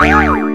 Oh,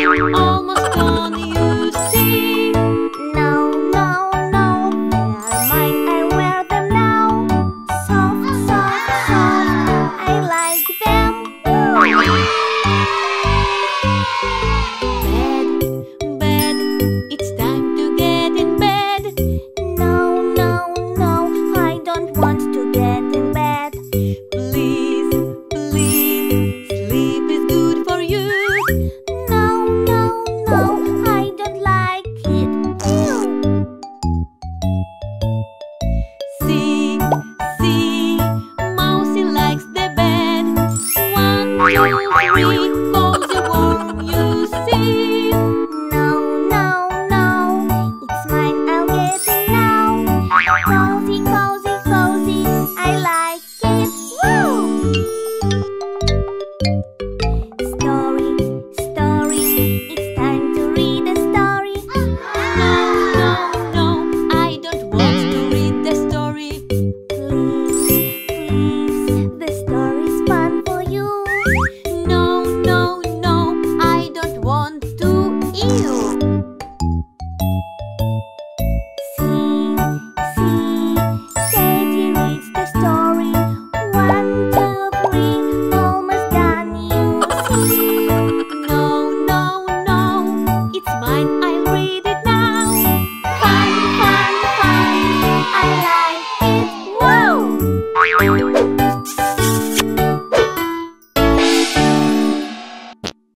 Almost on the Wee. you.